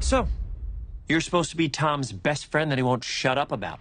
So, you're supposed to be Tom's best friend that he won't shut up about.